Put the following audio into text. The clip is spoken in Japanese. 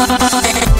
えっ?